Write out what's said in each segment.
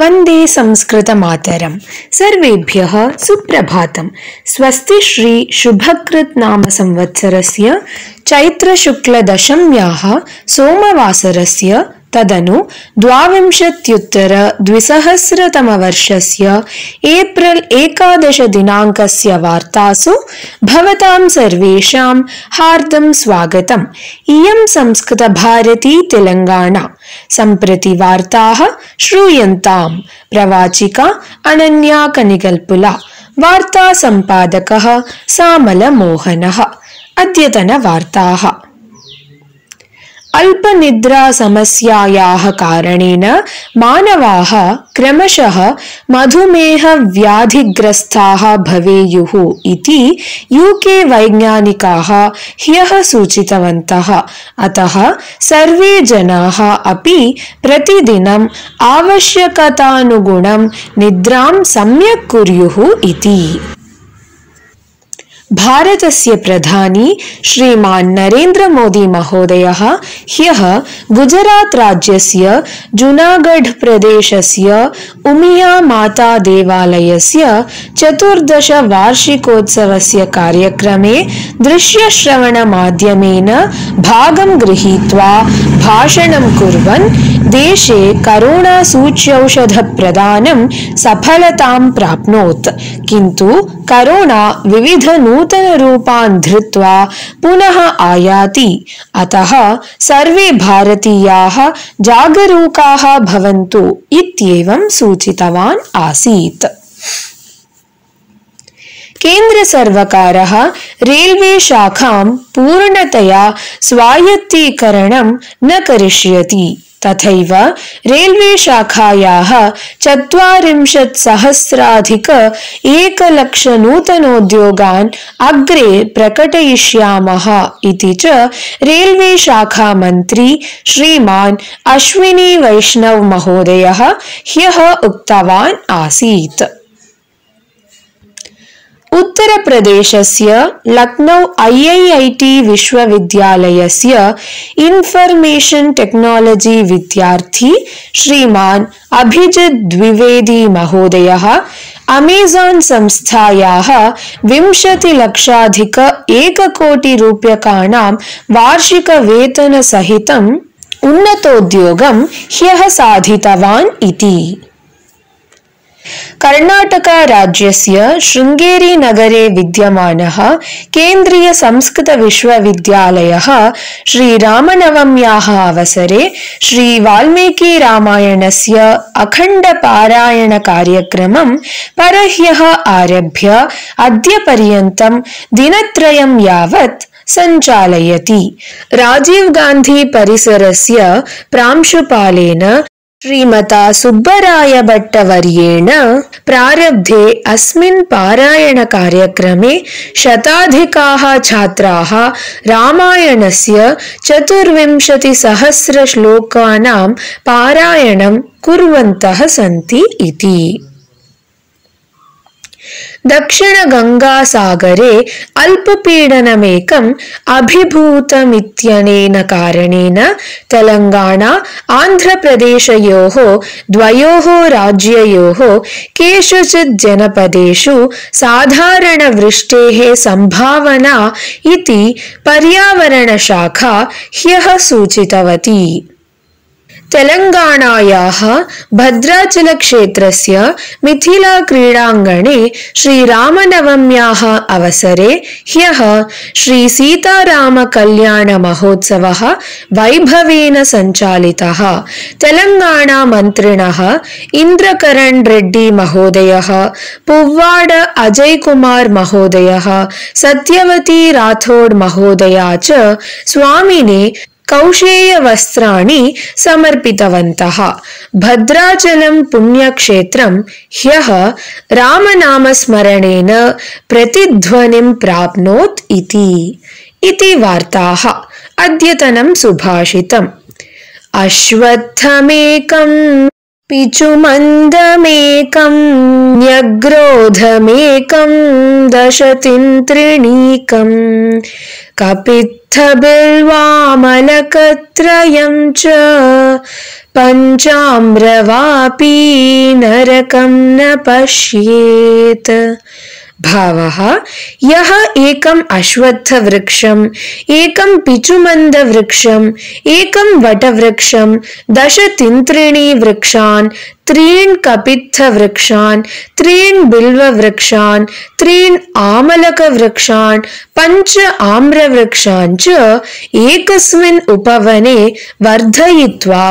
वंदे संस्कृतमातरं सर्वेभ्यः सुप्रभातं स्वस्ति श्री शुभकृत् नाम संवत्सरस्य चैत्रशुक्लदशम्याः तदनु द्वाविंशत्युत्तरद्विसहस्रतमवर्षस्य एप्रिल् एकादशदिनाङ्कस्य वार्तासु भवतां सर्वेषां हार्दं स्वागतम्। इयं संस्कृतभारती तेलङ्गाणा। सम्प्रति वार्ताः श्रूयन्तां प्रवाचिका अनन्या कनिगल्पुला वार्तासम्पादकः सामलमोहनः। अद्यतनवार्ताः अल्पनिद्रासमस्यायाः कारणेन मानवाः क्रमशः मधुमेहव्याधिग्रस्ताः भवेयुः इति यूके वैज्ञानिकाः ह्यः सूचितवन्तः। अतः सर्वे जनाः अपि प्रतिदिनम् आवश्यकतानुगुणं निद्रां सम्यक् कुर्युः इति भारतस्य प्रधानी श्रीमान् नरेन्द्रमोदीमहोदयः ह्यः गुजरात् राज्यस्य जुनागढ्प्रदेशस्य उमियामातादेवालयस्य चतुर्दशवार्षिकोत्सवस्य कार्यक्रमे दृश्यश्रवणमाध्यमेन भागं गृहीत्वा भाषणं कुर्वन् देशे करोणासूच्यौषधप्रदानं सफलतां प्राप्नोत्। किन्तु करोना विविधनूतनरूपान् धृत्वा पुनः आयाति। अतः सर्वे भारतीयाः जागरूकाः भवन्तु इत्येवं सूचितवान् आसीत्। केन्द्रसर्वकारः रेल्वेशाखां पूर्णतया स्वायत्तीकरणं न करिष्यति तथैव रेल्वेशाखायाः चत्वारिंशत्सहस्राधिक एकलक्षनूतनोद्योगान् अग्रे प्रकटयिष्यामः इति च रेल्वेशाखामन्त्री श्रीमान् अश्विनीवैष्णवमहोदयः ह्यः उक्तवान् आसीत् उत्तरप्रदेशस्य Lucknow I I I T विश्वविद्यालयस्य इन्फर्मेशन् टेक्नालजि विद्यार्थी श्रीमान् अभिजित् द्विवेदी महोदयः अमेज़ान् संस्थायाः विंशतिलक्षाधिक एककोटिरूप्यकाणां वार्षिकवेतनसहितम् उन्नतोद्योगं ह्यः साधितवान् इति। कर्णाटकराज्यस्य शृङ्गेरीनगरे विद्यमानः केन्द्रीयसंस्कृतविश्वविद्यालयः श्रीरामनवम्याः अवसरे श्रीवाल्मीकिरामायणस्य अखण्डपारायणकार्यक्रमं परह्यः आरभ्य अद्यपर्यन्तं दिनत्रयं यावत् सञ्चालयति। राजीव् गान्धी परिसरस्य प्रांशुपालेन श्रीमता सुब्बरायभट्टवर्येण प्रारब्धे अस्मिन् पारायणकार्यक्रमे शताधिकाः छात्राः रामायणस्य चतुर्विंशतिसहस्रश्लोकानां पारायणं कुर्वन्तः सन्ति इति दक्षिणगङ्गासागरे अल्पपीडनमेकम् अभिभूतमित्यनेन कारणेन तेलङ्गाणा आन्ध्रप्रदेशयोः द्वयोः राज्ययोः केषुचित् जनपदेषु साधारणवृष्टेः सम्भावना इति पर्यावरणशाखा ह्यः सूचितवती तेलङ्गाणायाः भद्राचलक्षेत्रस्य मिथिलाक्रीडाङ्गणे श्रीरामनवम्याः अवसरे ह्यः श्रीसीतारामकल्याणमहोत्सवः वैभवेन सञ्चालितः। तेलङ्गाणामन्त्रिणः इन्द्रकरण् रेड्डी महोदयः पुव्वाड अजयकुमार् महोदयः सत्यवती राथोड् महोदया च स्वामिने कौशेयवस्त्राणि समर्पितवन्तः। भद्राचलं पुण्यक्षेत्रं ह्यः रामनामस्मरणेन प्रतिध्वनिं प्राप्नोत् इति। इति वार्ताः। अद्यतनं सुभाषितम्। अश्वत्थमेकं पिचुमन्दमेकं न्यग्रोधमेकं दशतिन्त्रिणीकं कपित् अश्वत्थबिल्वामलकत्रयं च पञ्चाम्रवापी नरकं न पश्येत् भावः, यः एकम् अश्वत्थवृक्षम्, एकं पिचुमन्दवृक्षम् एकं वटवृक्षं दश तिन्त्रिणीवृक्षान् त्रीन् कपित्थवृक्षान्, त्रीन् बिल्ववृक्षान्, त्रीन् आमलकवृक्षान्, पञ्च आम्रवृक्षान् च एकस्मिन् उपवने वर्धयित्वा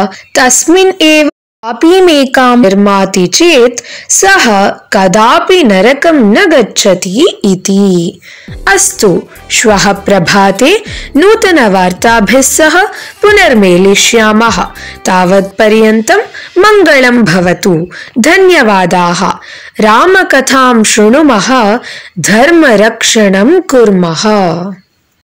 कापीमेकां निर्माति चेत् सः कदापि नरकं न गच्छति इति। अस्तु श्वः प्रभाते नूतनवार्ताभिः सह पुनर्मेलिष्यामः। तावत्पर्यन्तं मङ्गलं भवतु। धन्यवादाः। रामकथां शृणुमः धर्मरक्षणं कुर्मः